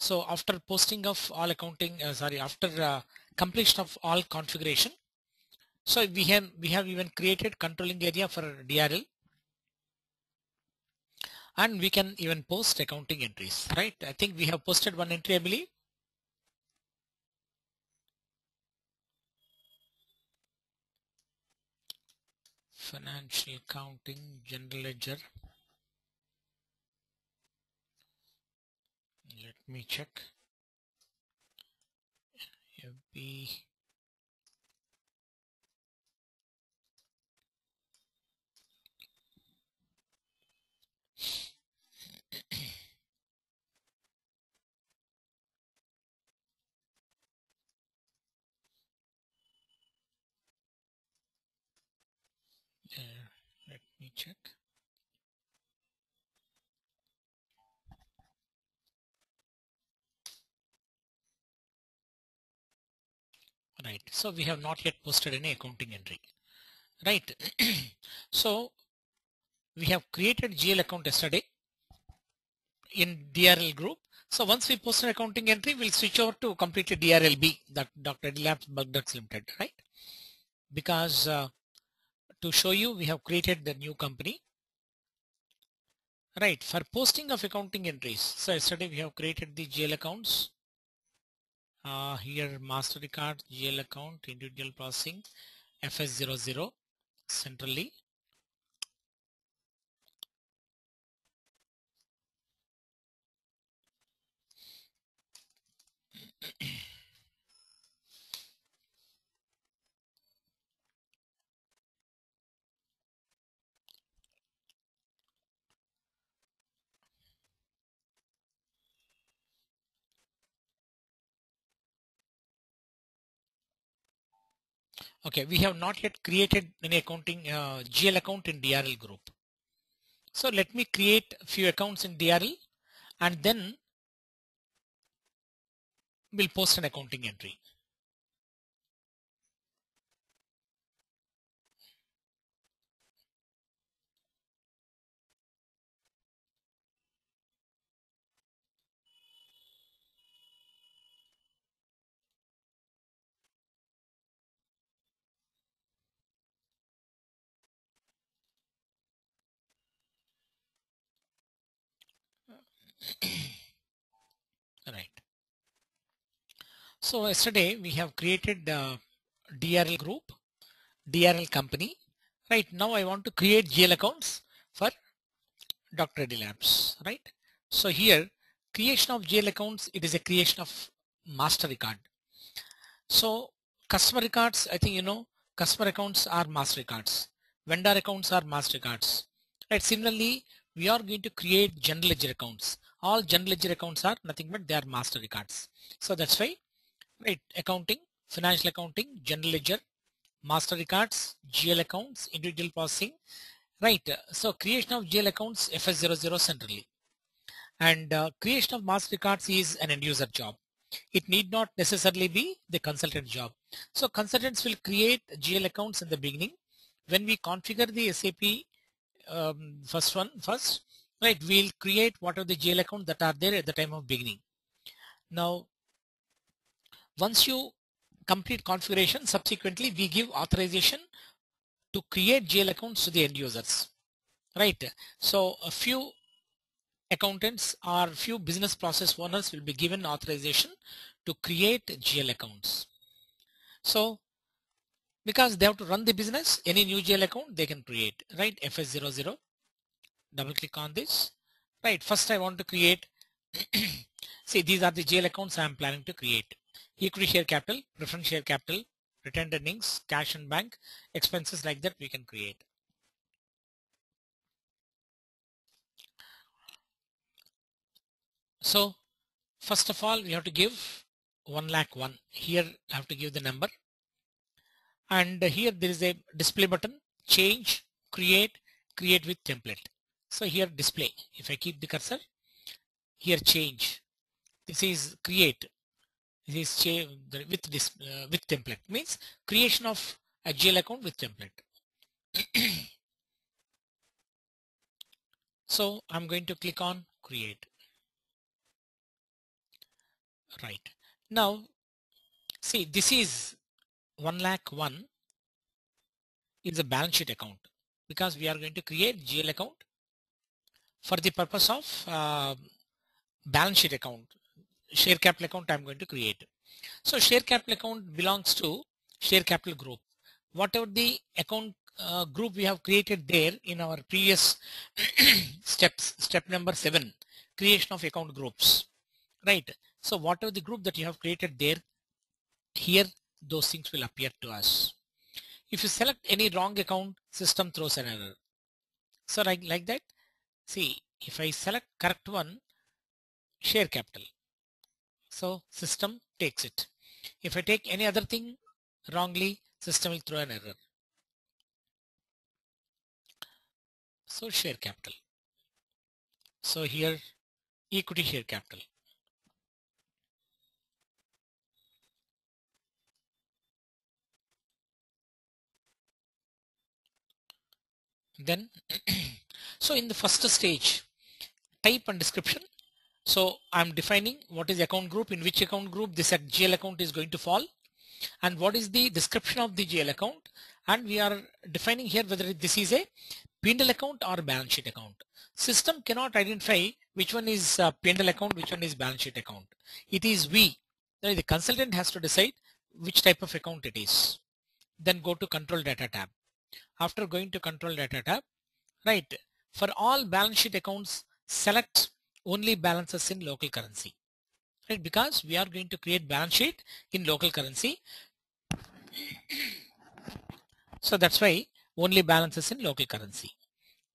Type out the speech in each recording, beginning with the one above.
So after posting of all accounting, uh, sorry, after uh, completion of all configuration, so we have we have even created controlling area for DRL, and we can even post accounting entries, right? I think we have posted one entry, I believe. Financial accounting, general ledger. Let me check. FB. Uh, let me check. Right. So we have not yet posted any accounting entry. Right. So we have created GL account yesterday in DRL group. So once we post an accounting entry we'll switch over to completely DRLB that Dr. Labs Bulk Drugs Limited. Right. Because uh, to show you we have created the new company. Right. For posting of accounting entries. So yesterday we have created the GL accounts uh, here MasterCard GL account individual processing FS00 centrally Okay, we have not yet created any accounting uh, GL account in DRL group. So let me create a few accounts in DRL and then we'll post an accounting entry. right. So yesterday we have created the DRL group, DRL company. Right now I want to create GL accounts for Dr. Reddy Labs. Right. So here creation of GL accounts, it is a creation of master record. So customer records, I think you know, customer accounts are master records. Vendor accounts are master records. Right. Similarly, we are going to create general ledger accounts. All general ledger accounts are nothing but they are master records. So that's why accounting, financial accounting, general ledger, master records, GL accounts, individual processing. Right. So creation of GL accounts FS00 centrally. And uh, creation of master records is an end user job. It need not necessarily be the consultant job. So consultants will create GL accounts in the beginning. When we configure the SAP um, first one first right we'll create what are the GL accounts that are there at the time of beginning now once you complete configuration subsequently we give authorization to create GL accounts to the end users. Right? So a few accountants or few business process owners will be given authorization to create GL accounts. So because they have to run the business any new GL account they can create. Right? FS00 double click on this. Right? First I want to create see these are the GL accounts I am planning to create equity share capital preference share capital retained earnings cash and bank expenses like that we can create. So first of all we have to give 1 lakh 1 here I have to give the number. And here there is a display button change create create with template. So here display. If I keep the cursor here change. This is create this is with this uh, with template. Means creation of a GL account with template. So I'm going to click on create. Right. Now see this is 1 lakh 1 is a balance sheet account because we are going to create GL account for the purpose of uh, balance sheet account share capital account I'm going to create. So share capital account belongs to share capital group. Whatever the account uh, group we have created there in our previous steps step number seven creation of account groups. Right? So whatever the group that you have created there here those things will appear to us. If you select any wrong account system throws an error. So like like that. See if I select correct one share capital so system takes it. If I take any other thing wrongly system will throw an error. So share capital. So here equity share capital. Then so in the first stage type and description so I'm defining what is account group in which account group this GL account is going to fall and what is the description of the GL account and we are defining here whether this is a P&L account or balance sheet account. System cannot identify which one is uh, P&L account, which one is balance sheet account. It is we, the consultant has to decide which type of account it is. Then go to control data tab. After going to control data tab, right, for all balance sheet accounts, select only balances in local currency. Right, because we are going to create balance sheet in local currency. so that's why only balances in local currency.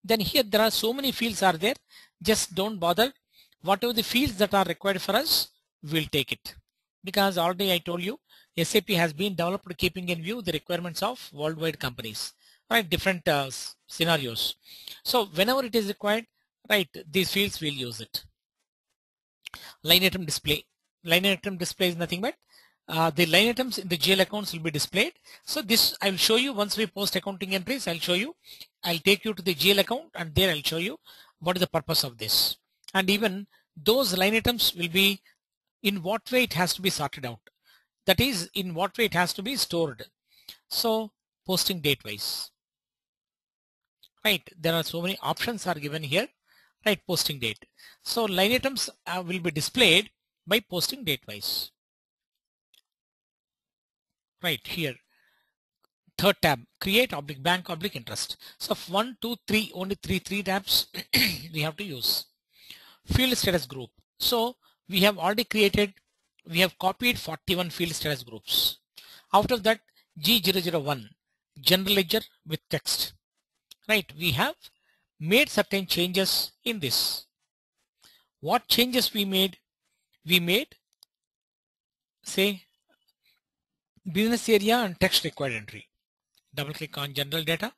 Then here there are so many fields are there. Just don't bother. Whatever the fields that are required for us, we'll take it. Because already I told you, SAP has been developed keeping in view the requirements of worldwide companies, right? Different uh, scenarios. So whenever it is required, right, these fields will use it. Line item display. Line item display is nothing but uh, the line items in the GL accounts will be displayed. So this I will show you once we post accounting entries. I'll show you. I'll take you to the GL account and there I'll show you what is the purpose of this. And even those line items will be in what way it has to be sorted out. That is in what way it has to be stored. So posting date wise. Right. There are so many options are given here. Right. Posting date. So line items uh, will be displayed by posting date wise. Right here. Third tab create oblique bank oblique interest. So one two three only three three tabs we have to use. Field status group. So we have already created we have copied 41 field status groups. After that G001 general ledger with text. Right we have made certain changes in this what changes we made we made say business area and text required entry. Double click on general data,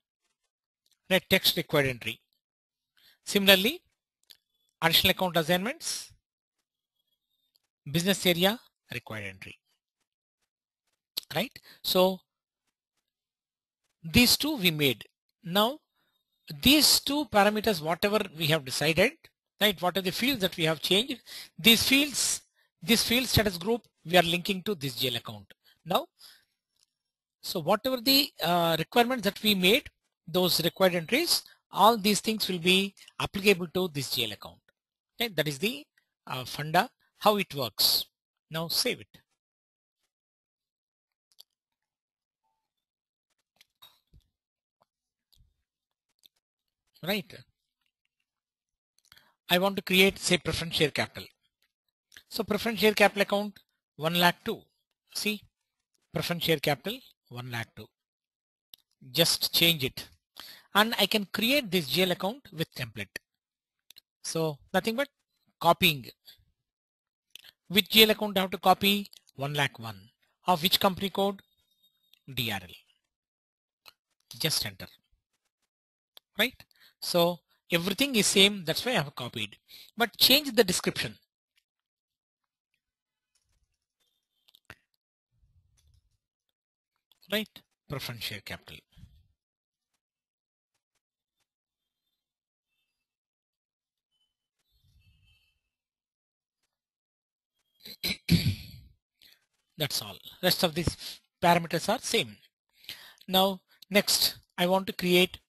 let text required entry. Similarly, additional account assignments, business area required entry. Right? So these two we made. Now these two parameters, whatever we have decided, right? What are the fields that we have changed? These fields, this field status group, we are linking to this GL account. Now, so whatever the uh, requirements that we made, those required entries, all these things will be applicable to this GL account. Okay, that is the uh, funda, how it works. Now save it. Right. I want to create say preference share capital. So preference share capital account 1 lakh 2. See? Preference share capital 1 lakh 2 just change it. And I can create this GL account with template. So nothing but copying. Which GL account I have to copy? 1 lakh 1 of which company code? DRL just enter. Right so everything is same that's why I have copied but change the description right preference share capital That's all. Rest of these parameters are same. Now next I want to create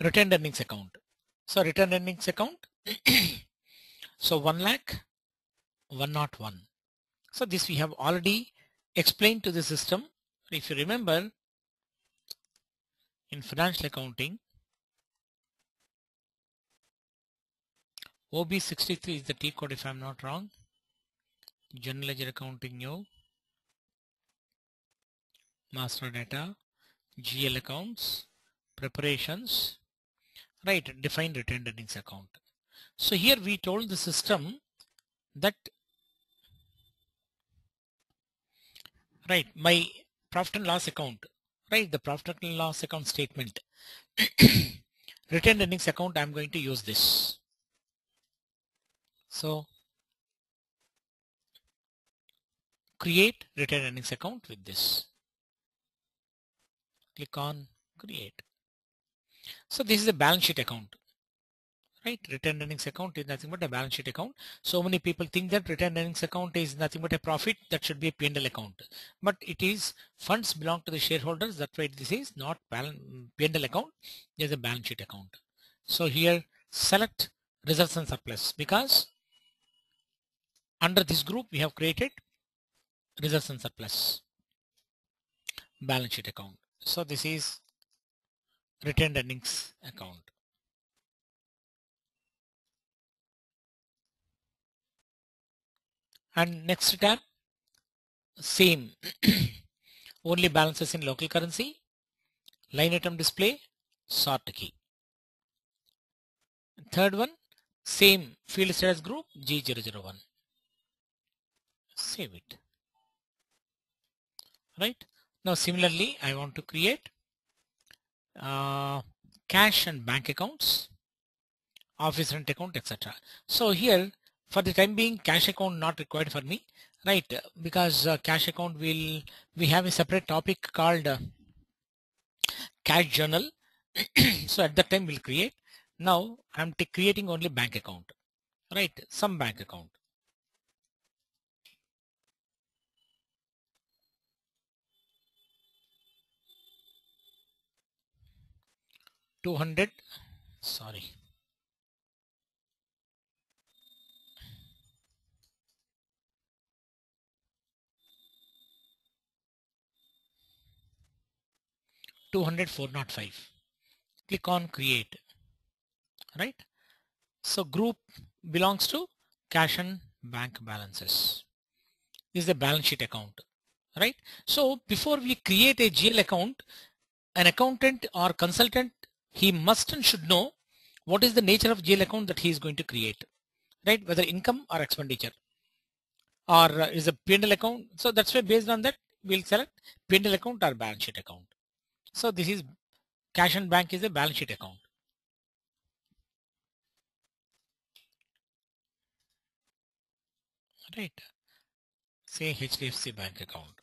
retained earnings account. So retained earnings account. so 1 lakh 101. So this we have already explained to the system. If you remember in financial accounting OB63 is the T code if I'm not wrong. General ledger accounting new. Master data. GL accounts. Preparations. Right. Define retained earnings account. So here we told the system that right my profit and loss account right the profit and loss account statement retained earnings account I'm going to use this so create retained earnings account with this click on create so this is a balance sheet account right? Retained earnings account is nothing but a balance sheet account. So many people think that retained earnings account is nothing but a profit. That should be a P&L account. But it is funds belong to the shareholders. That's why this is not P&L account. There's a balance sheet account. So here select results and surplus because under this group we have created results and surplus balance sheet account. So this is retained earnings account. And next tab same. Only balances in local currency line item display sort key. Third one same field status group G001 save it. Right? Now similarly I want to create uh, cash and bank accounts office rent account etc so here for the time being cash account not required for me right? Because uh, cash account will we have a separate topic called uh, cash journal. So at that time we'll create. Now i'm creating only bank account right? Some bank account Two hundred. Sorry. 200 405 click on create. Right? So group belongs to cash and bank balances. This is the balance sheet account. Right? So before we create a GL account an accountant or consultant he must and should know what is the nature of GL account that he is going to create right whether income or expenditure or uh, is a P&L account so that's why based on that we'll select P&L account or balance sheet account so this is cash and bank is a balance sheet account. Right. Say HDFC bank account.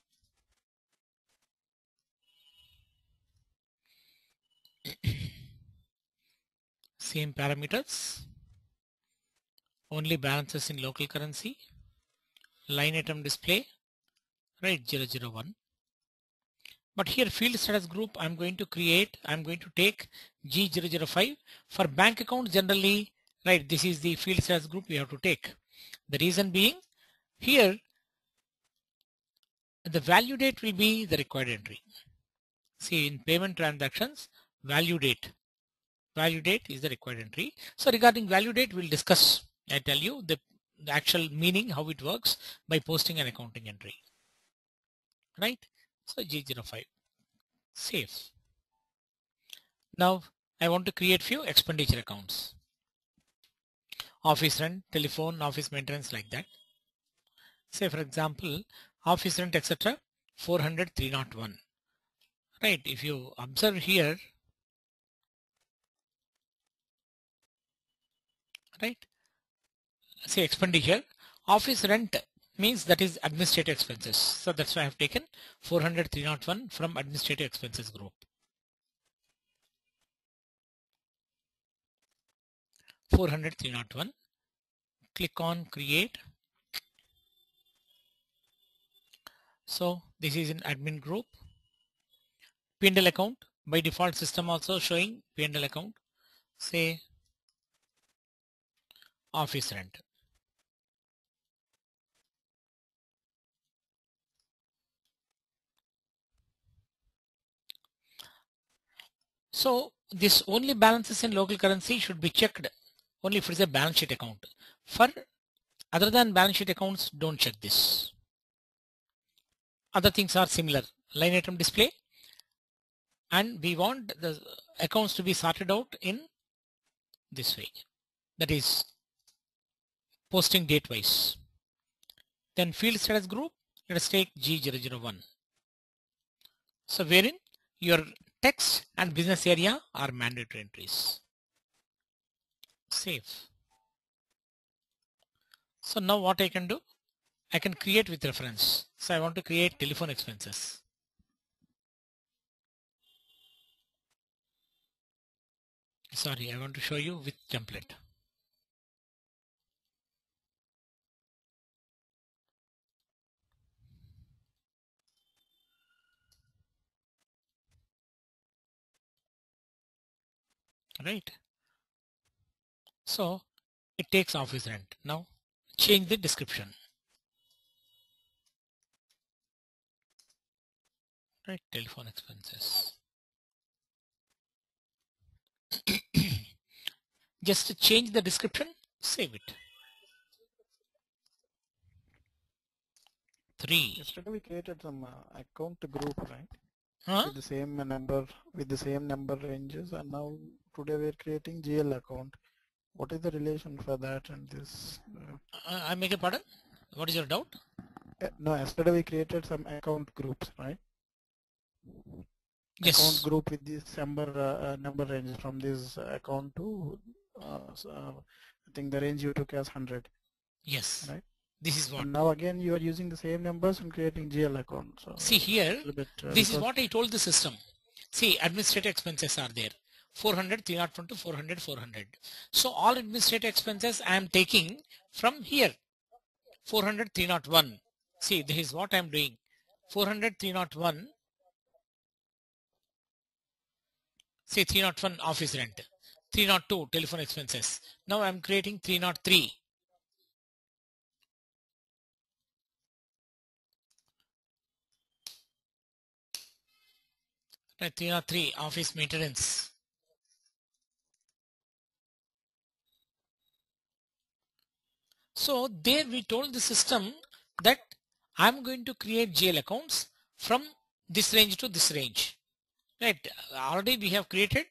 Same parameters. Only balances in local currency. Line item display. Right 001 but here field status group I'm going to create I'm going to take G005 for bank account generally right this is the field status group we have to take the reason being here the value date will be the required entry see in payment transactions value date value date is the required entry so regarding value date we'll discuss I tell you the, the actual meaning how it works by posting an accounting entry right so G05 save. Now I want to create few expenditure accounts. Office rent, telephone, office maintenance like that. Say for example, office rent etc. 400 301. Right. If you observe here, right. Say expenditure, office rent means that is administrative expenses. So that's why I have taken 400 301 from administrative expenses group. 400 301 click on create So this is an admin group. P&L account by default system also showing P&L account. Say office rent. So this only balances in local currency should be checked only is a balance sheet account. For other than balance sheet accounts, don't check this. Other things are similar. Line item display and we want the accounts to be sorted out in this way. That is posting date wise. Then field status group, let us take G001. So wherein your text and business area are mandatory entries. Save. So now what I can do? I can create with reference. So I want to create telephone expenses. Sorry, I want to show you with template. Right. So it takes office rent now change the description. Right telephone expenses. Just change the description save it. Three. Yesterday we created some uh, account group, right? huh? With the same number, with the same number ranges, and now today we are creating GL account. What is the relation for that and this? Uh, Uh, I make a pardon what is your doubt eh, no, yesterday we created some account groups, right? yes Account group with this number uh, uh, number range from this account to, uh, so, uh, I think the range you took as 100. yes Right. this is what And now again you are using the same numbers and creating GL account. So see here bit. Uh, this is what I told the system. See, administrative expenses are there. 400, 301 to 400, 400. So all administrative expenses I am taking from here. 400, 301. See, this is what I am doing. 400, 301. See, 301 office rent. 302 telephone expenses. Now I am creating 303. Right, 303 office maintenance. So there we told the system that I'm going to create GL accounts from this range to this range. Right. Already we have created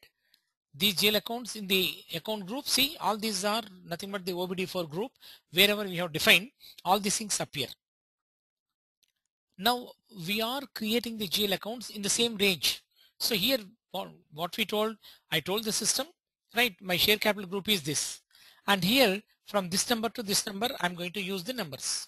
these GL accounts in the account group. See, all these are nothing but the OBD4 group. Wherever we have defined, all these things appear. Now we are creating the GL accounts in the same range. So here what we told, I told the system, right, my share capital group is this. And here from this number to this number, I'm going to use the numbers.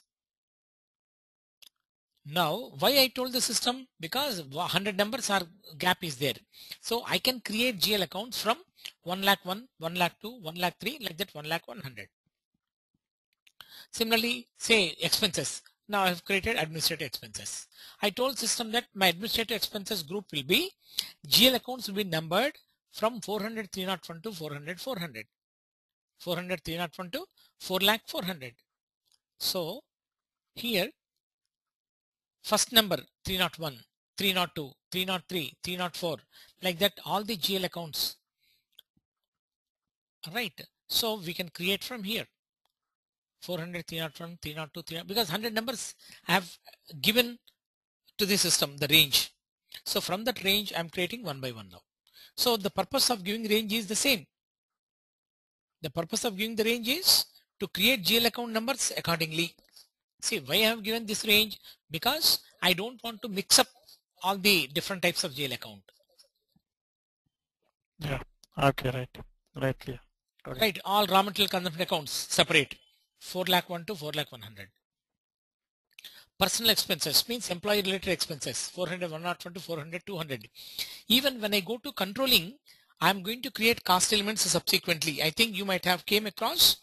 Now, why I told the system? Because 100 numbers are gap is there. So I can create GL accounts from 1 lakh 1, 1 lakh 2, 1 lakh 3, like that 1 lakh 100. Similarly, say expenses. Now I have created administrative expenses. I told system that my administrative expenses group will be GL accounts will be numbered from 400 301 to 400 400. 400 301 to 4 lakh 400. So here first number 301, 302, 303, 304 like that all the GL accounts. Right. So we can create from here. 400, 301, 302, 300, because 100 numbers I have given to the system the range. So from that range I'm creating one by one now. So the purpose of giving range is the same. The purpose of giving the range is to create GL account numbers accordingly. See why I have given this range because I don't want to mix up all the different types of GL account. Yeah. Okay. Right. Right. Clear. Got it. Right. All raw material consumption accounts separate. 4 lakh 1 to 4 lakh 100. Personal expenses means employee related expenses 400 101 to 400 200. Even when I go to controlling I'm going to create cost elements subsequently. I think you might have came across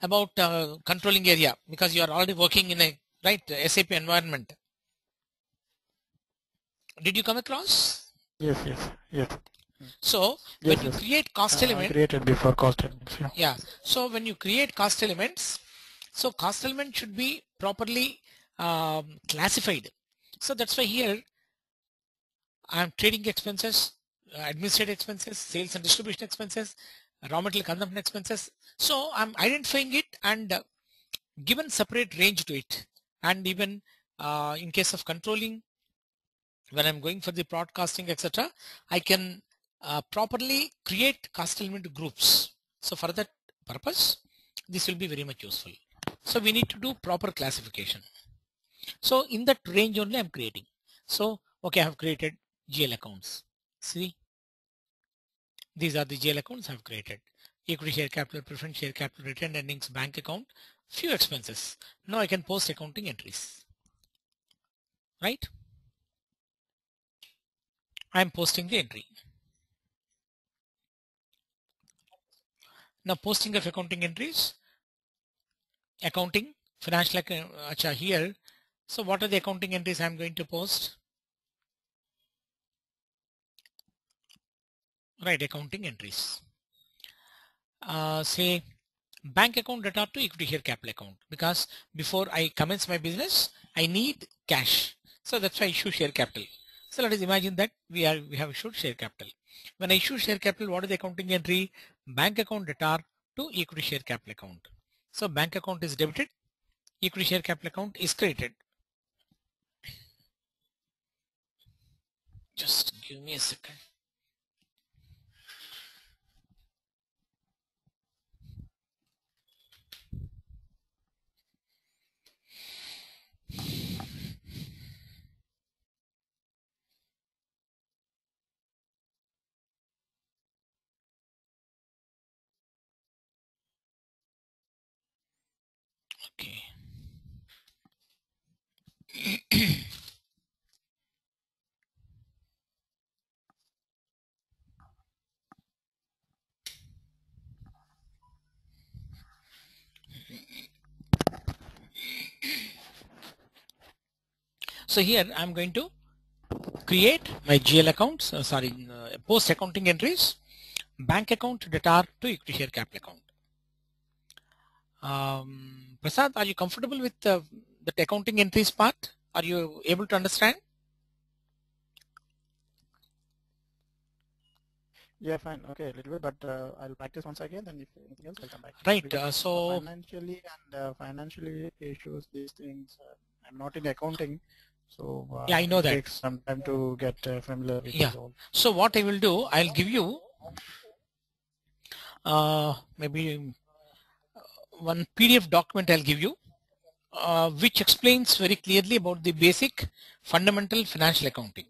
about uh, controlling area because you are already working in a right SAP environment. Did you come across? Yes, yes, yes. So Yes, when you yes. create cost Uh, I created before cost elements. Yeah. yeah. So when you create cost elements, so cost element should be properly um, classified. So that's why here I'm trading expenses, administrative expenses, sales and distribution expenses, raw material consumption expenses. So I'm identifying it and uh, given separate range to it. And even uh, in case of controlling, when I'm going for the product costing, etc., I can uh, properly create cost element groups. So for that purpose, this will be very much useful. So we need to do proper classification. So in that range only I'm creating. So okay, I have created GL accounts. See, these are the GL accounts I've created. Equity share capital, preference share capital, retained earnings, bank account, few expenses. Now I can post accounting entries. Right? I'm posting the entry. Now posting of accounting entries, accounting, financial account, uh, acha, here. So what are the accounting entries I'm going to post? Right, accounting entries. Uh, say bank account data to equity share capital account because before I commence my business, I need cash. So that's why I issue share capital. So let us imagine that we are we have issued share capital. When I issue share capital, what is the accounting entry? Bank account data to equity share capital account. So bank account is debited, equity share capital account is credited. Just give me a second. Okay. So here I'm going to create my GL accounts, uh, sorry, uh, post accounting entries, bank account data to equity share capital account. Um, Prasad, are you comfortable with uh, the accounting entries part? Are you able to understand? Yeah, fine. Okay, a little bit, but uh, I'll practice once again, and if anything else, I'll come back. Right. Uh, so financially and uh, financially issues, these things. Uh, I'm not in accounting, so uh, Yeah, I know it that. takes some time to get uh, familiar with Yeah. So what I will do, I'll give you uh, maybe one PDF document I'll give you, uh, which explains very clearly about the basic fundamental financial accounting.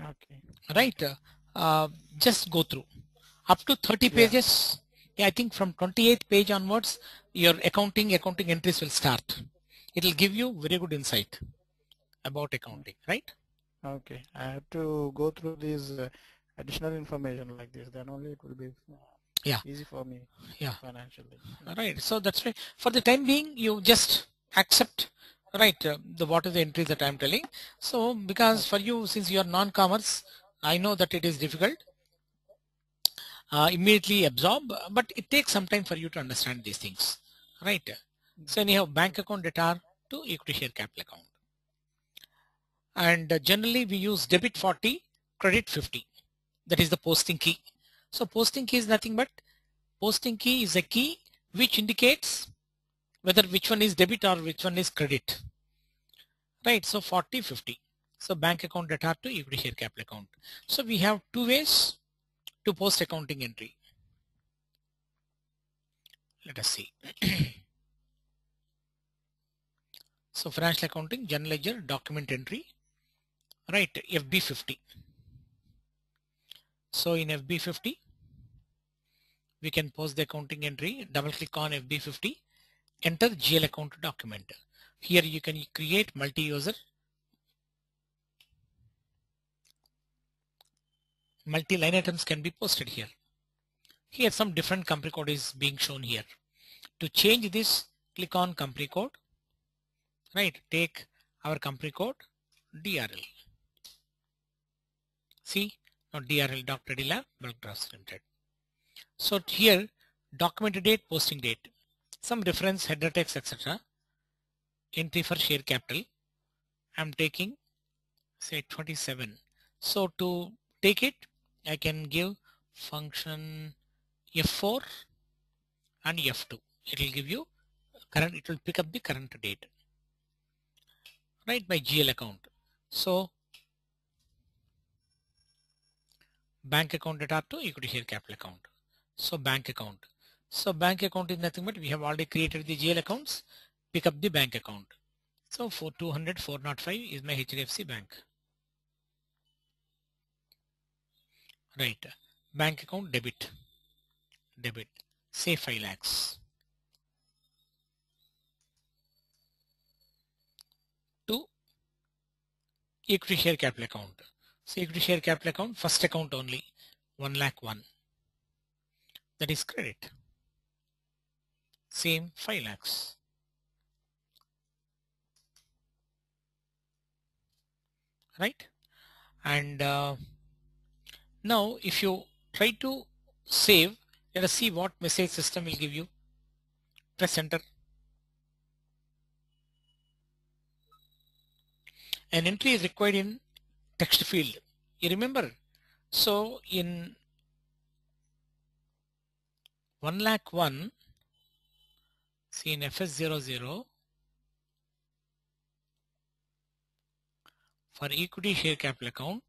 Okay. Right? Uh, just go through up to 30 Yeah. pages. Yeah, I think from 28th page onwards, your accounting accounting entries will start. It will give you very good insight about accounting, right? Okay. I have to go through these uh, additional information like this. Then only it will be uh, Yeah. easy for me. Yeah. Financially. Right. So that's why for the time being, you just accept, right, uh, the what is the entry that I'm telling. So because for you, since you are non-commerce, I know that it is difficult. Uh, immediately absorb, but it takes some time for you to understand these things, right? So anyhow, bank account data to equity share capital account. And generally we use debit 40, credit 50. That is the posting key. So posting key is nothing but posting key is a key which indicates whether which one is debit or which one is credit. Right, so 40, 50. So bank account data to equity share capital account. So we have two ways to post accounting entry. Let us see. so financial accounting, general ledger, document entry, right, FB50. So in FB50, we can post the accounting entry, double click on FB50, enter GL account document. Here you can create multi-user, multi-line items can be posted here. Here some different company code is being shown here. To change this, click on company code, right, take our company code DRL. See, now DRL Dr. Lab bulk drugs limited. So here, documented date, posting date, some reference header text, etc. Entry for share capital. I'm taking say 27. So to take it, I can give function F4 and F2. It will give you current, it will pick up the current date, right, by GL account. So bank account at R2, equity share capital account. So bank account. So bank account is nothing but we have already created the GL accounts, pick up the bank account. So for 200, 405 is my HDFC bank. Right. Bank account debit. Debit. Say 5 lakhs. To equity share capital account. So equity share capital account, first account only, 1 lakh 1. That is credit. Same 5 lakhs. Right? And uh, now if you try to save, let us see what message system will give you. Press enter. An entry is required in text field. You remember? So in 1 lakh 1, see in FS00, for equity share capital account,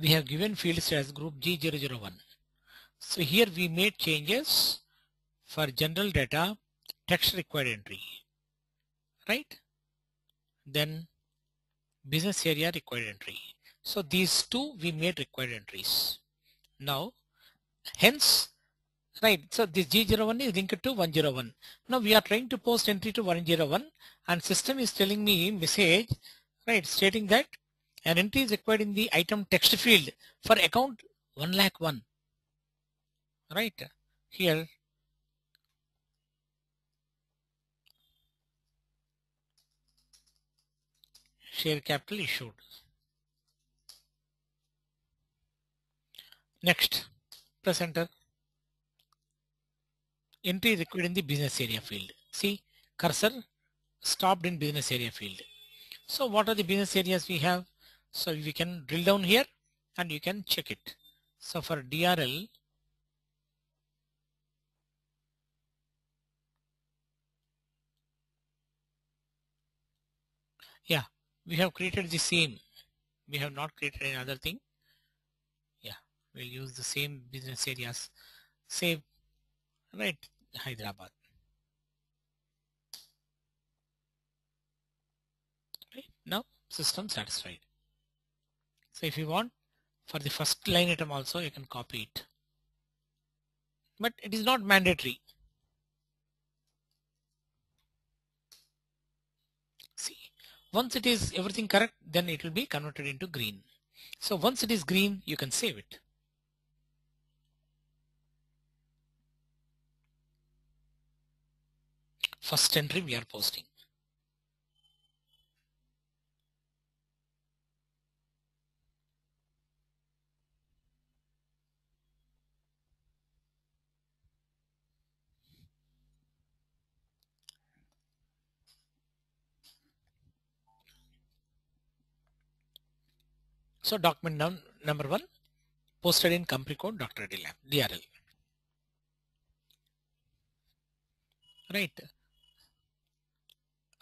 we have given field status group G001. So here we made changes for general data text required entry, right? Then business area required entry. So these two we made required entries. Now, hence, right, so this G01 is linked to 101. Now we are trying to post entry to 101 and system is telling me message, right, stating that an entry is required in the item text field for account 1 lakh 1. Right, here share capital issued. Next, press enter. Entry required in the business area field. See, cursor stopped in business area field. So what are the business areas we have? So we can drill down here and you can check it. So for DRL, yeah, we have created the same. We have not created another thing. Yeah, we'll use the same business areas. Save, right, Hyderabad. Right, now system satisfied. So if you want for the first line item also you can copy it. But it is not mandatory. Once it is everything correct, then it will be converted into green. So once it is green, you can save it. First entry we are posting. So document num number one posted in company code Dr. Lab, DRL. Right.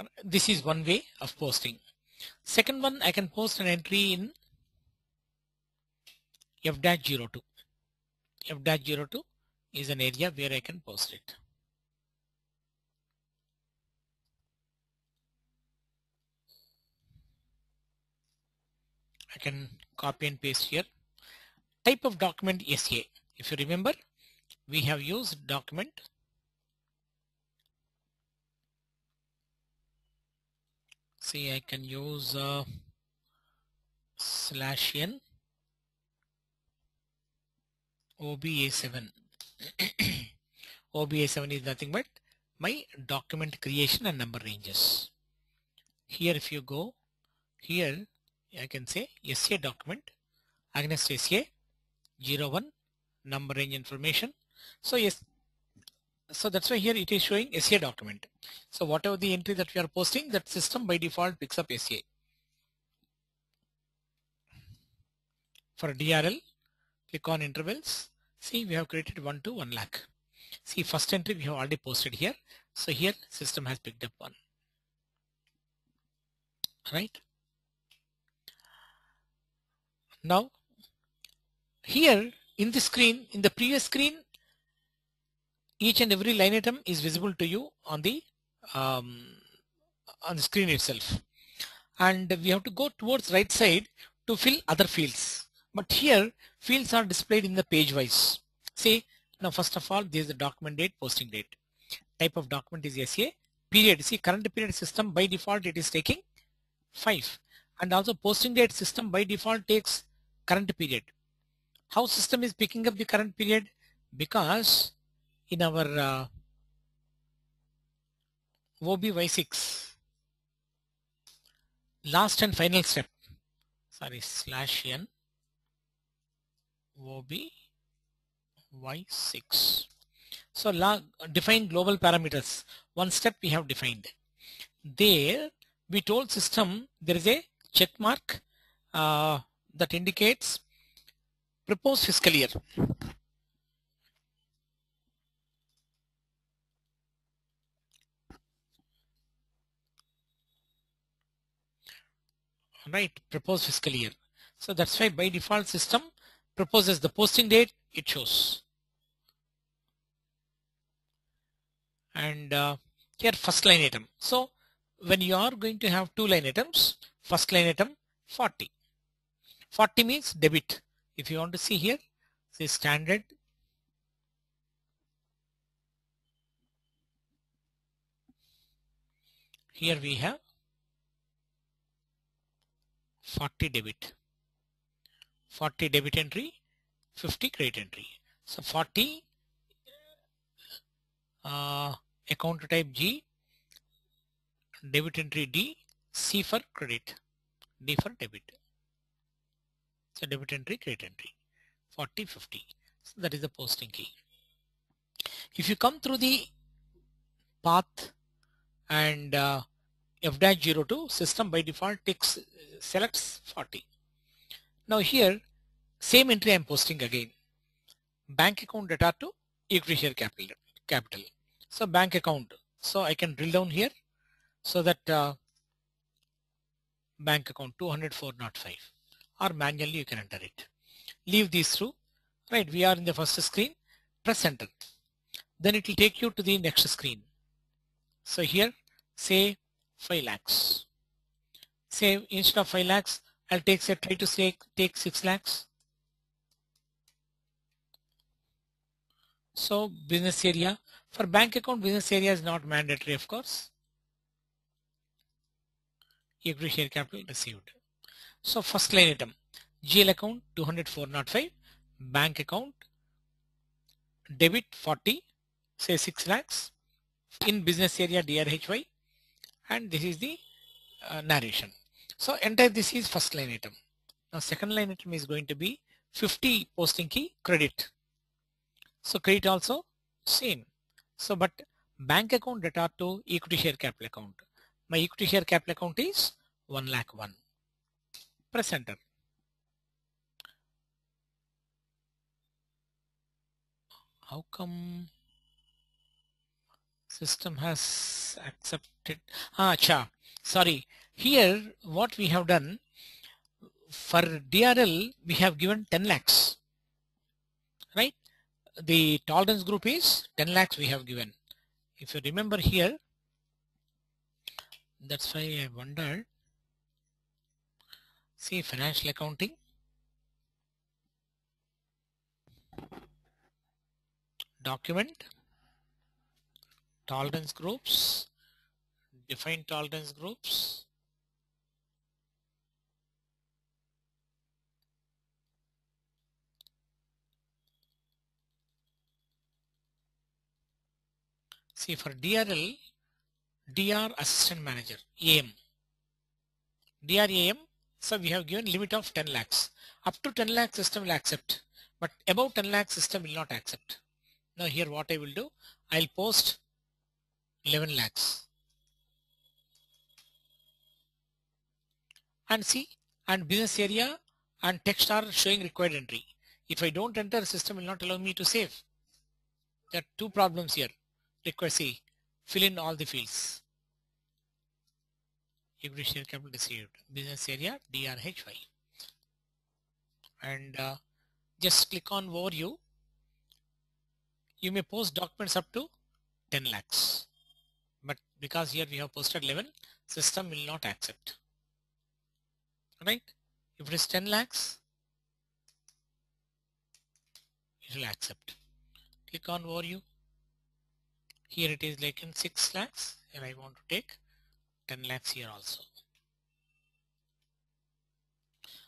Uh, this is one way of posting. Second one, I can post an entry in F-02. F-02 is an area where I can post it. I can copy and paste here. Type of document SA. If you remember, we have used document see I can use uh, slash n OBA7 OBA7 is nothing but my document creation and number ranges. Here if you go here I can say SA document against SA 01 number range information. So yes, so that's why here it is showing SA document. So whatever the entry that we are posting that system by default picks up SA. For DRL click on intervals see we have created 1 to 1 lakh. See first entry we have already posted here. So here system has picked up one. Right. Now here in the screen, in the previous screen, each and every line item is visible to you on the um, on the screen itself. And we have to go towards right side to fill other fields. But here fields are displayed in the page wise. See now first of all this is the document date posting date. Type of document is SA. Period. See current period system by default it is taking 5 and also posting date system by default takes current period. How system is picking up the current period? Because in our uh, OBY6 last and final step sorry slash n OBY6 so define global parameters one step we have defined there we told system there is a check mark uh, that indicates proposed fiscal year. Right, proposed fiscal year. So that's why by default system proposes the posting date, it shows. And uh, here first line item. So when you are going to have two line items, first line item 40. 40 means debit. If you want to see here, say standard. Here we have 40 debit. 40 debit entry 50 credit entry. So 40 uh, account type G debit entry D C for credit D for debit so debit entry, credit entry, 40, 50. So that is the posting key. If you come through the path and uh, F-02 system by default takes selects 40. Now here same entry I'm posting again. Bank account data to equity share capital. capital. So bank account. So I can drill down here so that uh, bank account 204.05 or manually you can enter it. Leave these through. Right, we are in the first screen. Press enter. Then it will take you to the next screen. So here, say 5 lakhs. Say instead of 5 lakhs, I'll take say try to say take 6 lakhs. So business area for bank account business area is not mandatory of course. Equity share capital received. So first line item, GL account 204.05, bank account, debit 40, say 6 lakhs, in business area DRHY, and this is the uh, narration. So entire this is first line item. Now second line item is going to be 50 posting key credit. So credit also same. So but bank account data to equity share capital account. My equity share capital account is 1 lakh 1 press enter. How come system has accepted? Ah, cha. Sorry. Here, what we have done for DRL, we have given 10 lakhs, right? The tolerance group is 10 lakhs we have given. If you remember here, that's why I wondered See financial accounting. Document. Tolerance groups. Define tolerance groups. See for DRL, DR Assistant Manager, AM. DRAM, so we have given limit of 10 lakhs. Up to 10 lakhs system will accept, but above 10 lakhs system will not accept. Now here what I will do, I'll post 11 lakhs. And see, and business area and text are showing required entry. If I don't enter, system will not allow me to save. There are two problems here. Require see, fill in all the fields. Equity share capital received, business area DRHY. And uh, just click on overview. You may post documents up to 10 lakhs. But because here we have posted 11, system will not accept. Right? If it is 10 lakhs, it will accept. Click on overview. Here it is like in 6 lakhs and I want to take 10 lakhs here also.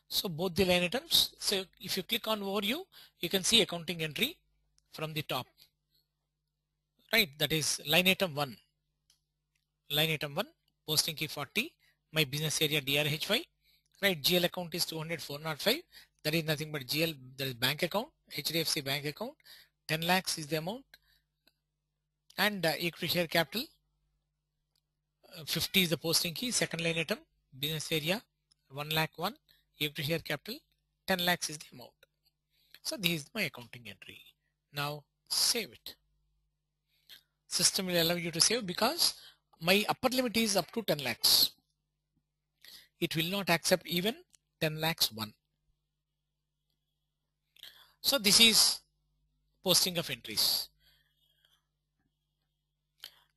So both the line items. So if you click on overview, you can see accounting entry from the top. Right, that is line item 1. Line item 1, posting key 40, my business area DRHY. Right, GL account is 200 405. That is nothing but GL, that is bank account, HDFC bank account. 10 lakhs is the amount. And uh, equity share capital, 50 is the posting key, second line item, business area, 1 lakh 1, equity share capital, 10 lakhs is the amount. So this is my accounting entry. Now save it. System will allow you to save because my upper limit is up to 10 lakhs. It will not accept even 10 lakhs 1. So this is posting of entries.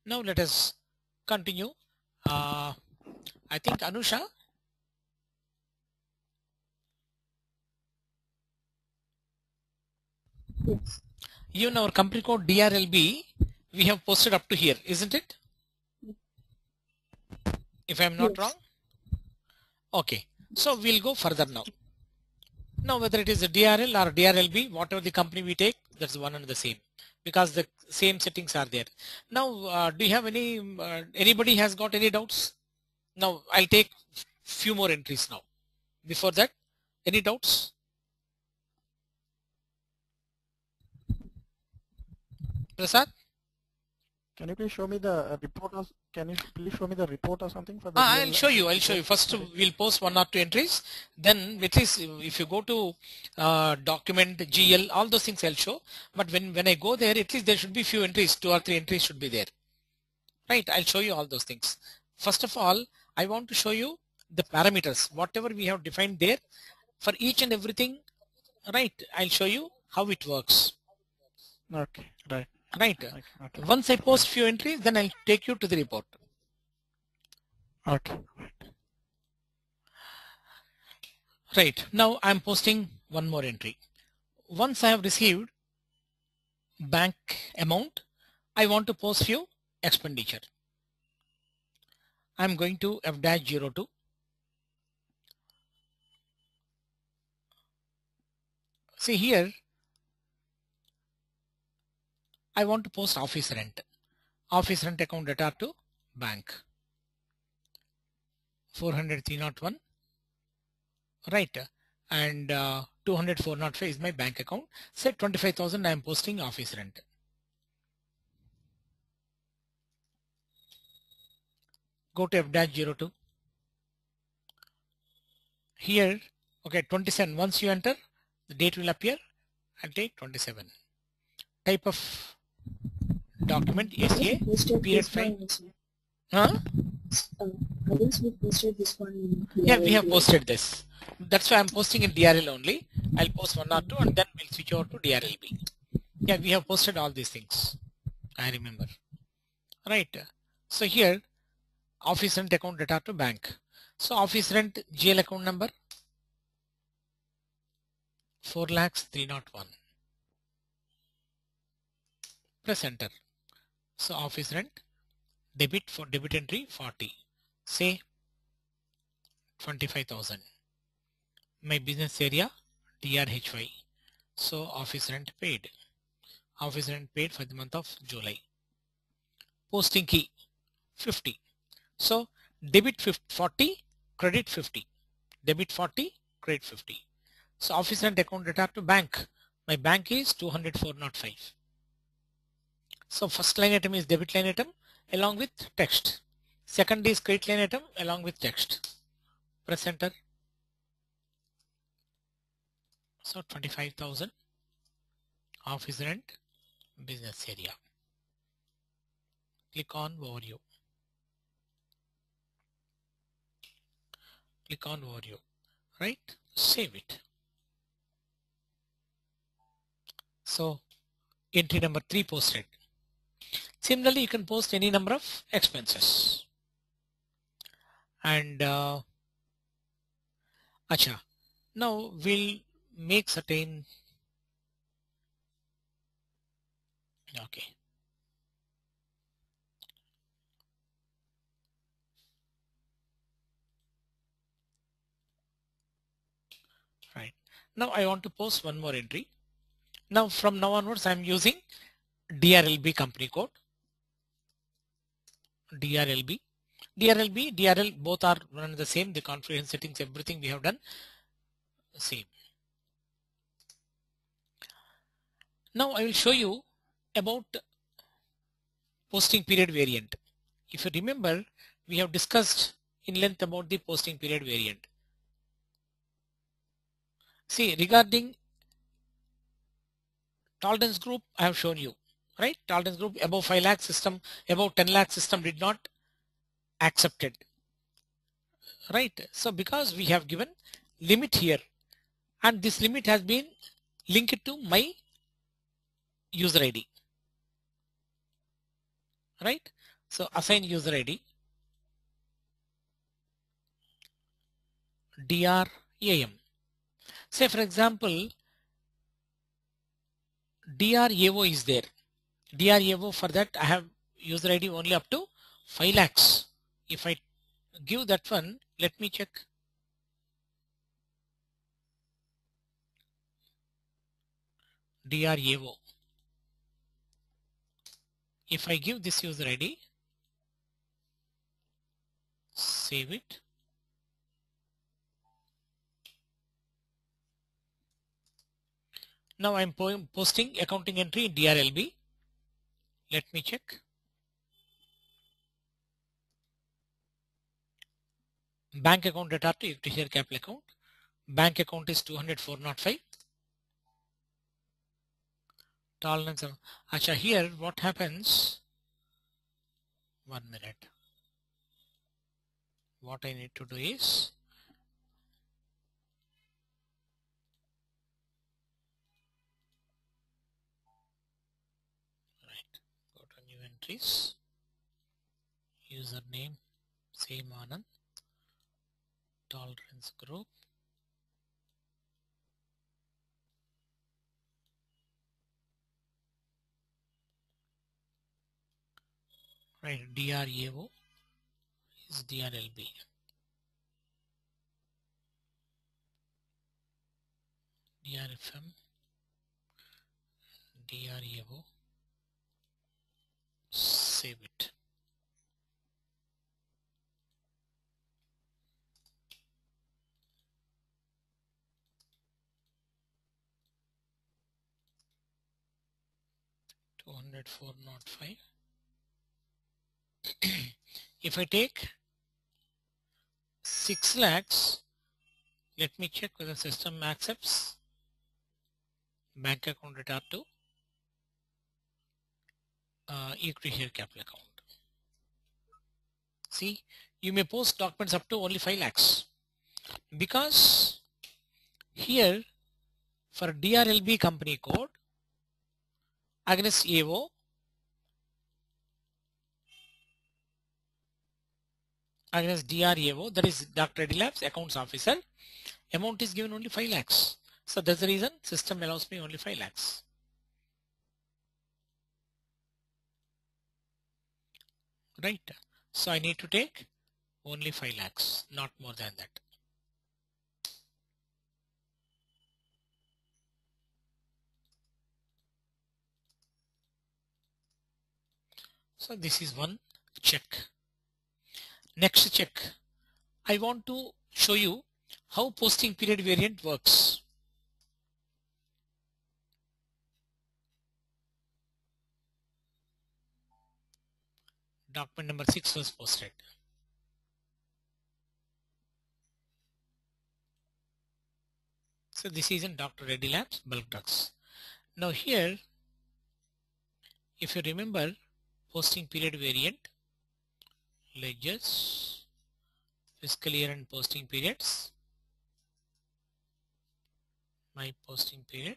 Now let us continue. Uh, I think Anusha. Yes. Even our company code DRLB, we have posted up to here, isn't it? If I am not Yes. wrong. Okay. So we'll go further now. Now whether it is a DRL or DRLB, whatever the company we take, that's one and the same because the same settings are there. Now, uh, do you have any, uh, anybody has got any doubts? Now I'll take few more entries now. Before that, any doubts? Prasad? Can you please show me the uh, report? Or, can you please show me the report or something for the? Ah, I'll show you. I'll show you. First, we'll post one or two entries. Then, at least if you go to uh, document GL, all those things I'll show. But when when I go there, at least there should be few entries. Two or three entries should be there. Right? I'll show you all those things. First of all, I want to show you the parameters. Whatever we have defined there, for each and everything. Right? I'll show you how it works. Okay, right. Right? Okay, okay. Once I post few entries, then I'll take you to the report. okay. Right. Now I'm posting one more entry. Once I have received bank amount, I want to post few expenditure. I'm going to F-02. See here, I want to post office rent. Office rent account data to bank. 400 301 right. And uh, 200 405 is my bank account. Say 25000 i am posting office rent. Go to f-02 here okay 27 once you enter the date will appear. And take 27 type of document SCA Posted period file. huh? Uh, others we posted this one. Yeah, we have posted this. That's why I'm posting in DRL only. I'll post one or two and then we'll switch over to DRLB. Yeah, we have posted all these things. I remember. Right. So here, office rent account data to bank. So office rent GL account number 4 lakhs 301. Press enter. So office rent debit for debit entry 40. Say 25,000. My business area DRHY. So office rent paid. Office rent paid for the month of July. posting key 50. So debit 40, credit 50. Debit 40, credit 50. So office rent account data to bank. My bank is 204.05. So first line item is debit line item along with text. Second is credit line item along with text. Press enter. So 25,000 office rent business area. Click on overview. Click on overview. Right? Save it. So entry number three posted. Similarly, you can post any number of expenses. And uh, acha, now we'll make certain okay. Right. Now I want to post one more entry. Now from now onwards I'm using DRLB company code DRLB DRLB DRL both are run the same. The configuration settings everything we have done same. Now I will show you about posting period variant. If you remember we have discussed in length about the posting period variant. See regarding tolerance group I have shown you right? Tolerance group above 5 lakh system above 10 lakh system did not accepted right? So because we have given limit here and this limit has been linked to my user ID right? So assign user ID dr am say for example DRAO is there. DRAO for that I have user ID only up to 5 lakhs. If I give that one, let me check. DRAO. If I give this user ID, save it. Now I'm posting accounting entry in DRLB. Let me check. Bank account data to equity share capital account. Bank account is 204.05. Tolerance. Acha here what happens? One minute. What I need to do is go to entries username same Anand tolerance group. Right DRAO is DRLB DRFM DRAO save it. Two hundred four not five. if I take six lakhs, let me check whether system accepts bank account data to uh, equity capital account. See, you may post documents up to only 5 lakhs because here for DRLB company code against AO against DRAO that is Dr. Reddy Labs accounts officer amount is given only 5 lakhs. So that's the reason system allows me only 5 lakhs. Right so I need to take only 5 lakhs not more than that So this is one check. Next check. I want to show you how posting period variant works. Document number 6 was posted. So this is in Dr. Reddy Labs bulk drugs. Now here, if you remember posting period variant, ledgers, fiscal year and posting periods, my posting period,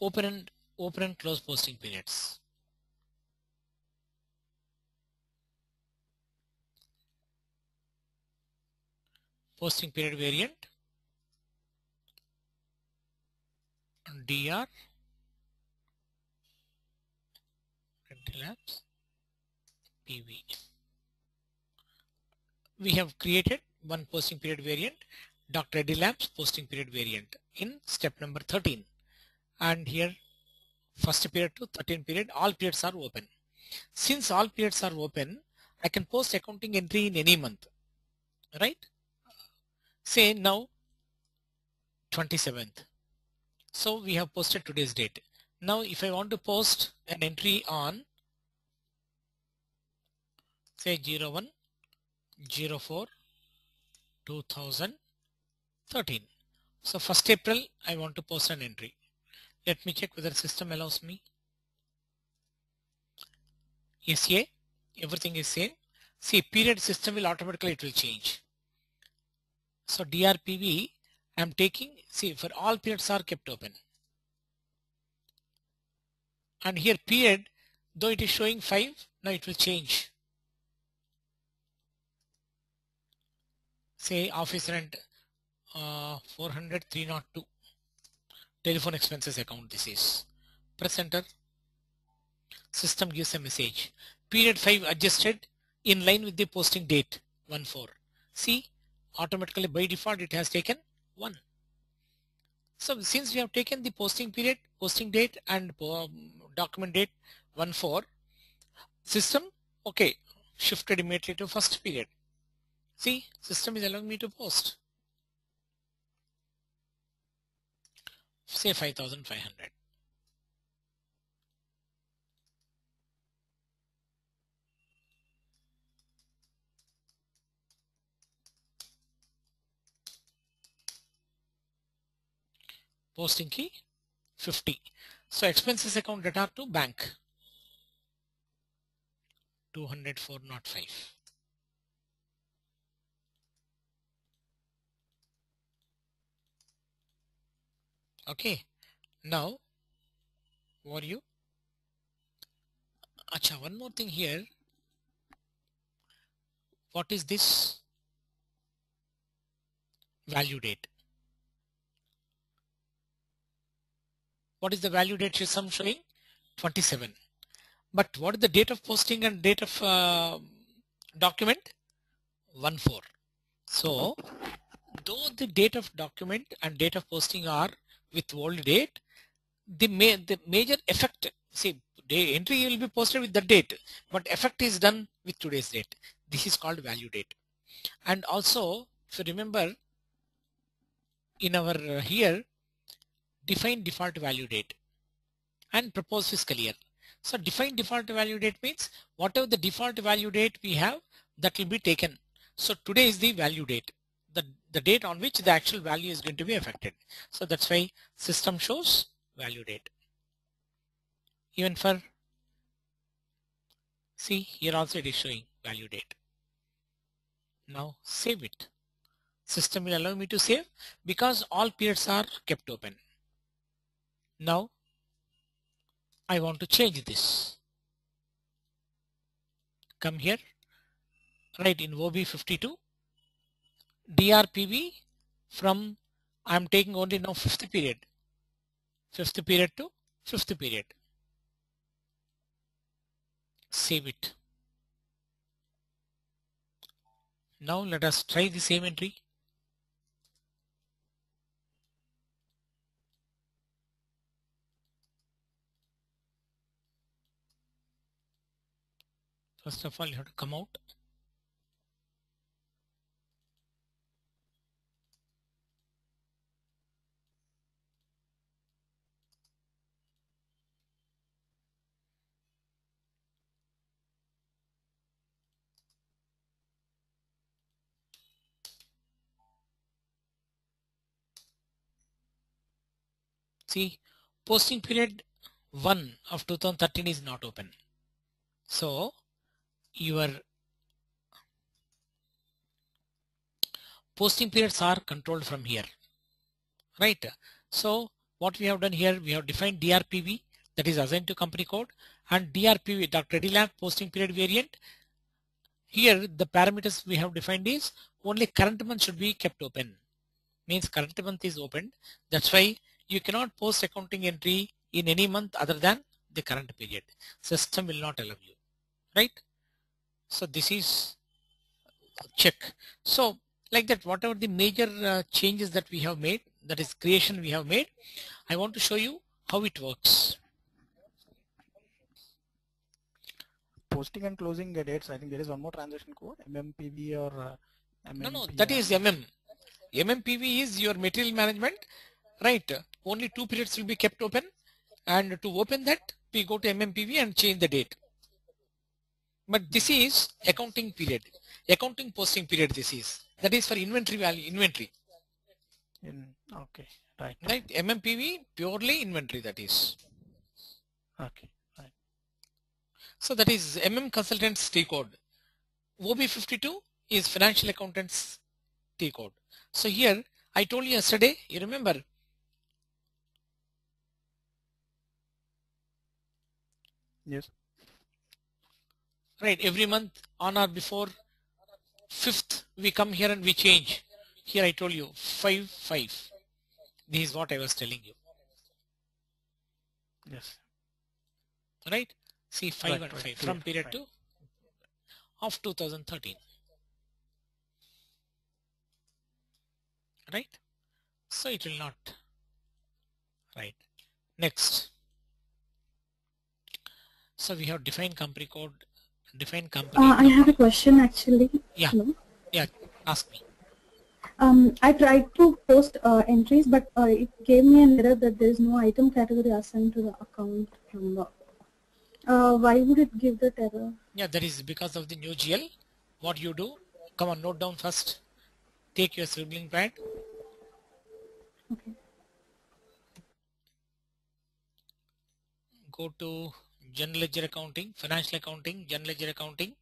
open and open and close posting periods. Posting period variant. Dr labs pv we have created one posting period variant. Dr Reddy labs posting period variant in step number 13 and here first period to 13 period all periods are open since all periods are open i can post accounting entry in any month right say now 27th so we have posted today's date. Now if I want to post an entry on say 01 04 2013. So 1st April I want to post an entry. Let me check whether system allows me. SA everything is same. See period system will automatically it will change. So DRPV I'm taking, see for all periods are kept open. And here period, though it is showing 5, now it will change. Say office rent uh, 400 302 telephone expenses account this is press enter system gives a message period 5 adjusted in line with the posting date 1 4 see automatically by default it has taken 1. So since we have taken the posting period, posting date and um, document date 1 4, system, okay, shifted immediately to first period. See, system is allowing me to post. Say 5500. posting key 50. So expenses account data to bank 20405. Okay, now what you? Acha, one more thing here. What is this value date? What is the value date system showing? 27. But what is the date of posting and date of uh, document? 1 4. So though the date of document and date of posting are with old date, the, ma the major effect, see day entry will be posted with the date, but effect is done with today's date. This is called value date. And also, you remember, in our uh, here, define default value date and propose fiscal year. So define default value date means whatever the default value date we have that will be taken. So today is the value date, the, date on which the actual value is going to be affected. So that's why system shows value date. Even for, see here also it is showing value date. Now save it. System will allow me to save because all periods are kept open. Now I want to change this. Come here, write in OB52, DRPV from I'm taking only now fifth period, fifth period to fifth period. Save it. Now let us try the same entry. First of all, you have to come out See, posting period 1 of 2013 is not open. So, your posting periods are controlled from here. Right. So, what we have done here, we have defined DRPV that is assigned to company code and DRPV, Dr. Reddy posting period variant. Here, the parameters we have defined is only current month should be kept open. Means current month is opened. That's why you cannot post accounting entry in any month other than the current period. System will not allow you, right? So this is check. So like that, whatever the major uh, changes that we have made, that is creation we have made, I want to show you how it works. Posting and closing the dates. I think there is one more transaction code, MMPV or uh, MMP No, no, that is MM. MMPV is your material management, right? Only two periods will be kept open and to open that we go to MMPV and change the date. But this is accounting period, accounting posting period this is. That is for inventory value, inventory, in okay right right? MMPV purely inventory that is. okay right So that is MM consultants T code. OB52 is financial accountants T code. So here I told you yesterday, you remember yes. Right every month on or before fifth we come here and we change. Here i told you five five. This is what i was telling you. Yes. Right? See five Right, and right, five. clear, from period right. two of 2013 right? So it will not. Right. Next so we have defined company code defined company Uh, I have a question actually. Yeah. Hello. yeah ask me Um, I tried to post uh, entries, but uh, it gave me an error that there is no item category assigned to the account number. Uh, why would it give that error? Yeah, that is because of the new GL. What you do, come on, note down first. Take your scribbling pad. Okay. Go to general ledger accounting, financial accounting, general ledger accounting,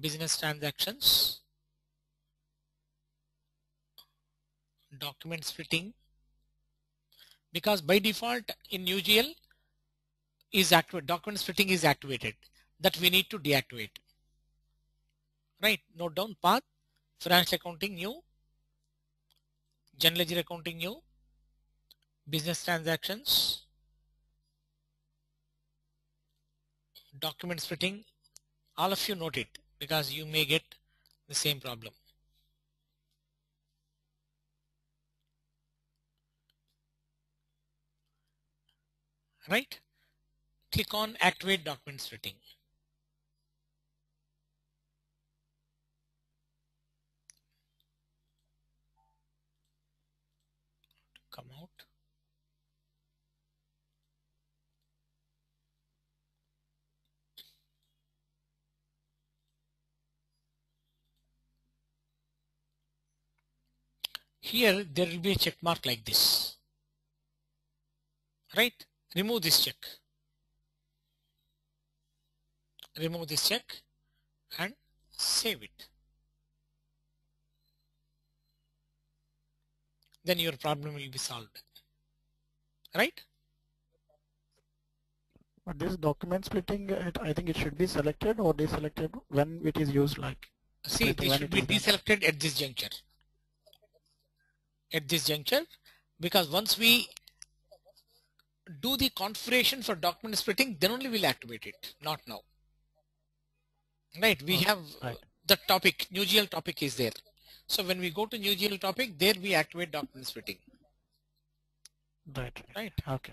business transactions, document splitting. Because by default in new GL is activate, document splitting is activated. That we need to deactivate. Right, note down path, financial accounting new, general ledger accounting new, business transactions, document splitting, all of you note it because you may get the same problem. Right? Click on activate document splitting. Come out. Here there will be a check mark like this. Right? Remove this check. Remove this check and save it. Then your problem will be solved. Right? but this document splitting it, I think it should be selected or deselected when it is used like See, it should it be deselected at this juncture. At this juncture, because once we do the configuration for document splitting, then only we'll activate it, not now. Right, we Okay, have right. the topic, new GL topic is there. So when we go to new GL topic, there we activate document splitting, right right? okay.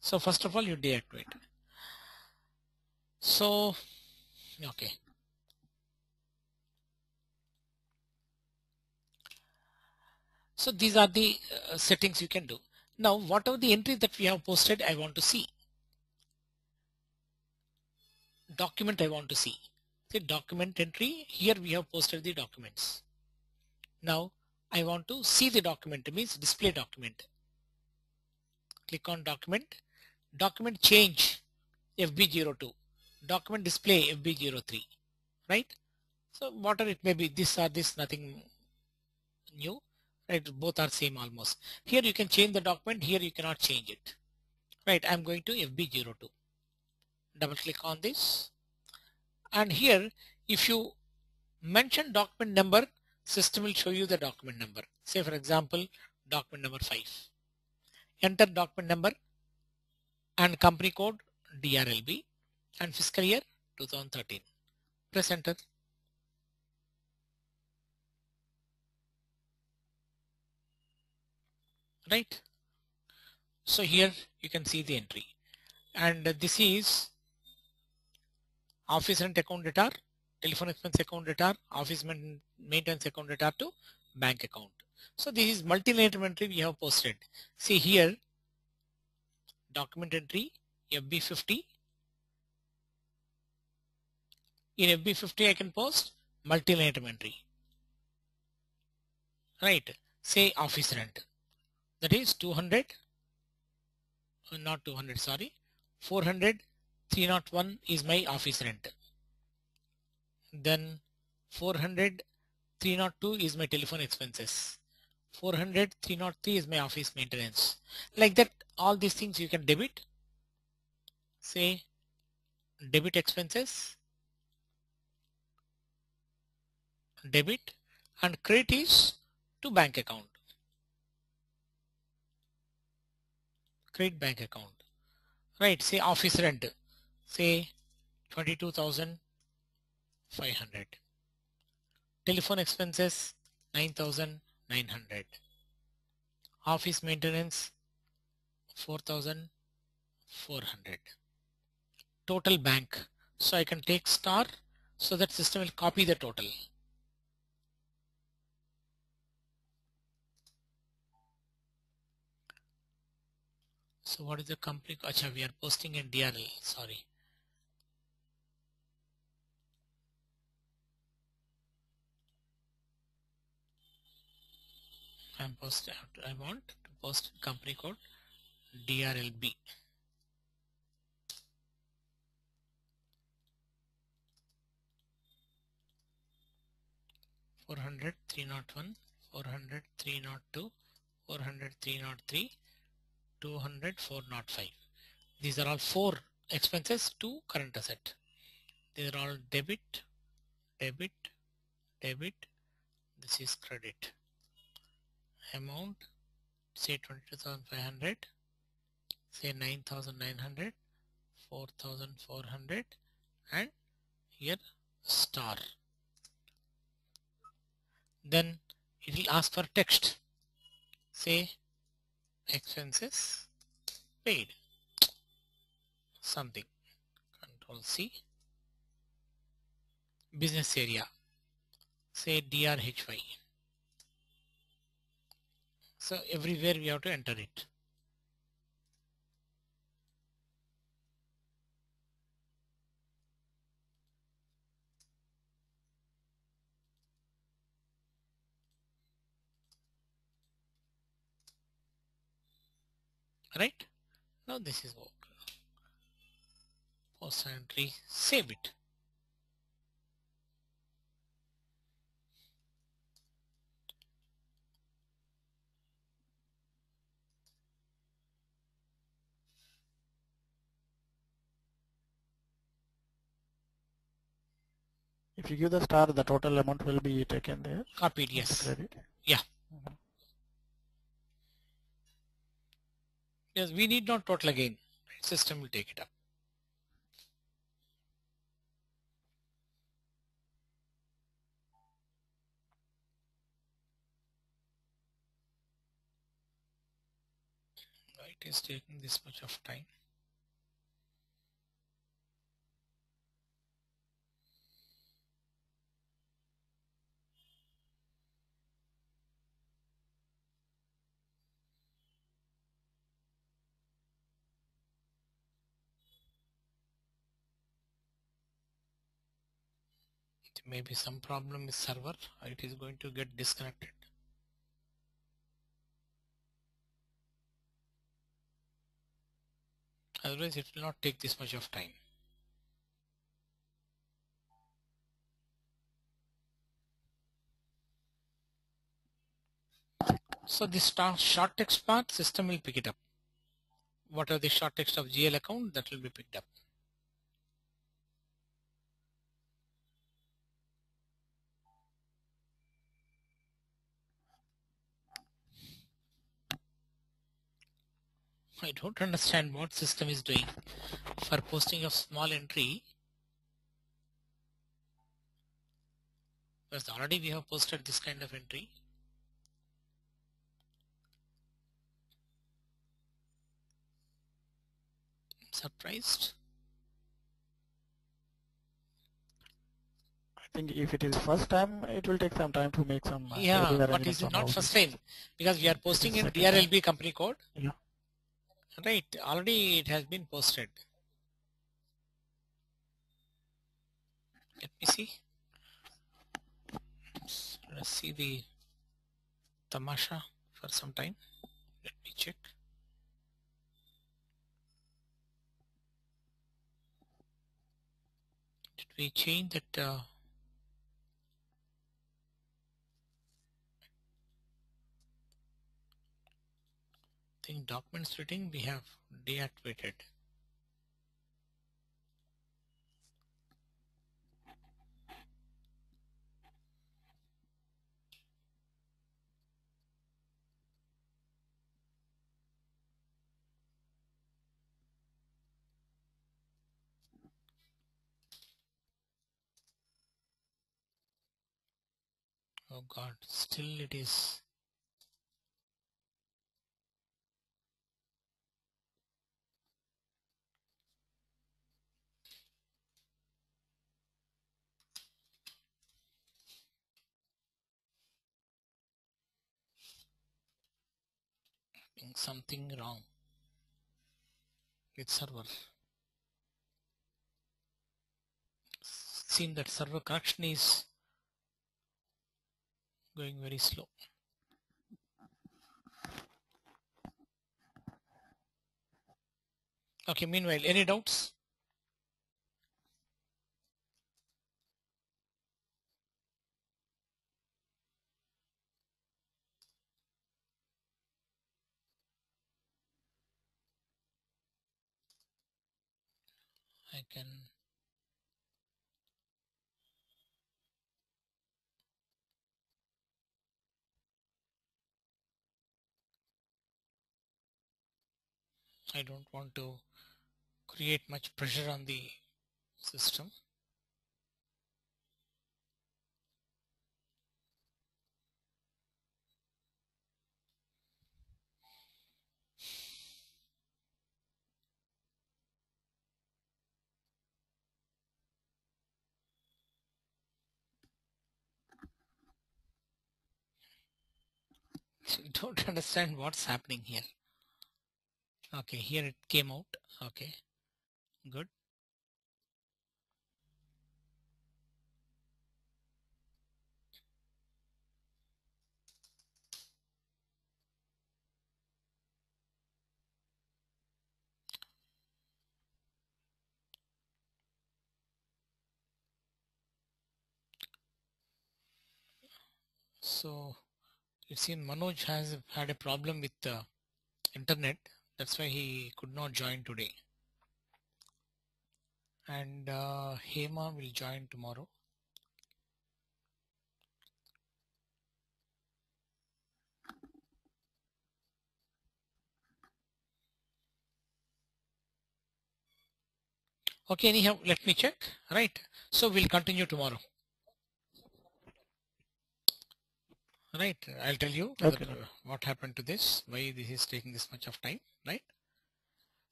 So first of all, you deactivate. So, okay. So these are the uh, settings you can do. Now, whatever the entry that we have posted, I want to see. Document I want to see. The document entry, here we have posted the documents. Now, I want to see the document, means display document. Click on document, document change FB02, document display FB03, right? So whatever it may be, this or this, nothing new right both are same almost. Here you can change the document here you cannot change it. Right i'm going to fb02 double click on this. And here if you mention document number system will show you the document number. Say for example document number 5 enter document number and company code drlb and fiscal year 2013 press enter right? So here you can see the entry. And this is office rent account data telephone expense account data office maintenance account data to bank account. So this is multi-line entry we have posted. See here document entry FB50 in FB50 I can post multi-line entry. Right. Say office rent that is 200 uh, not 200 sorry. 400 301 is my office rent. Then 400 302 is my telephone expenses. 400 303 is my office maintenance. Like that all these things you can debit. Say debit expenses debit and credit is to bank account credit bank account. Right say office rent say 22,500 telephone expenses 9,900 office maintenance 4,400 total bank. So I can take star so that system will copy the total So what is the company? Acha, we are posting in DRL. Sorry. I'm post. I want to post company code DRLB. Four hundred three not one, four hundred three not two, four hundred three not three, 200 405 these are all four expenses to current asset. These are all debit debit debit. This is credit. Amount say 22500 say 9900 4400 and here star. Then it will ask for text. Say expenses? Paid something. Control C. Business area. Say DRHY so everywhere we have to enter it right now this is work post entry save it If you give the star, the total amount will be taken there. copied yes Credit. Yeah. Yes we need not total again system will take it up Right, is taking this much of time? There may be some problem with server. It is going to get disconnected. Otherwise, it will not take this much of time. So this short text part system will pick it up. What are the short text of GL account that will be picked up. I don't understand what system is doing for posting of small entry. Because already we have posted this kind of entry. I'm Surprised? I think if it is first time, it will take some time to make some. Yeah, but is it not first time? Because we are posting in. DRLB company code. Yeah. Right, already it has been posted. Let me see. Let's see the tamasha for some time. Let me check. Did we change that? Uh, think document splitting we have deactivated. Oh god, still it is doing something wrong with server. Seem that server connection is going very slow. Okay, meanwhile, any doubts? I can I don't want to create much pressure on the system. don't understand what's happening here. Okay, here it came out. Okay, good. So it seems Manoj has had a problem with the internet. That's why he could not join today. And uh, Hema will join tomorrow. Okay, anyhow, let me check. Right. So we'll continue tomorrow. Right? I'll tell you Okay. what happened to this, why this is taking this much of time, right?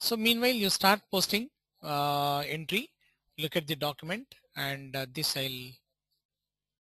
So meanwhile, you start posting uh, entry, look at the document and uh, this I'll